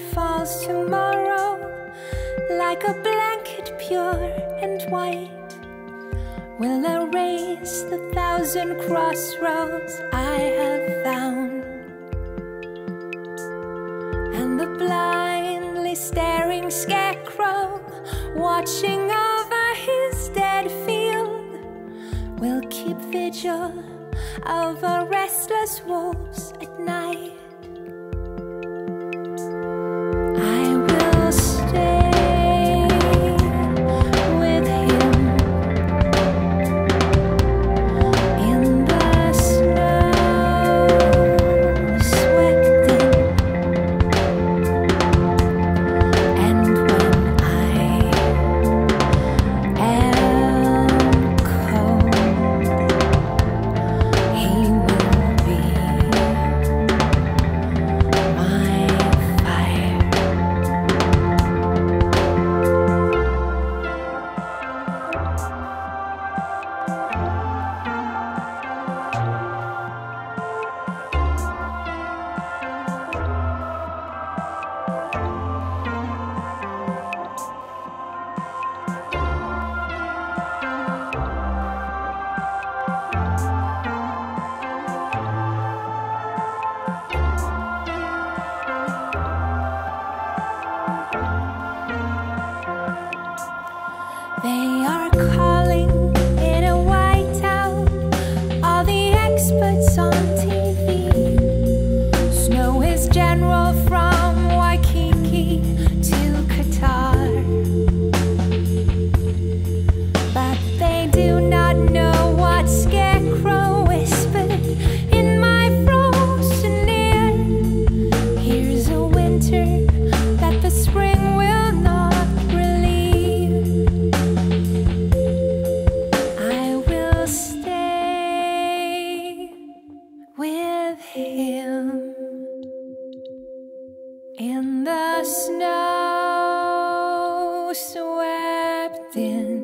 falls tomorrow like a blanket pure and white will erase the thousand crossroads I have found and the blindly staring scarecrow watching over his dead field will keep vigil over restless wolves at night. They are calling In the snow swept in.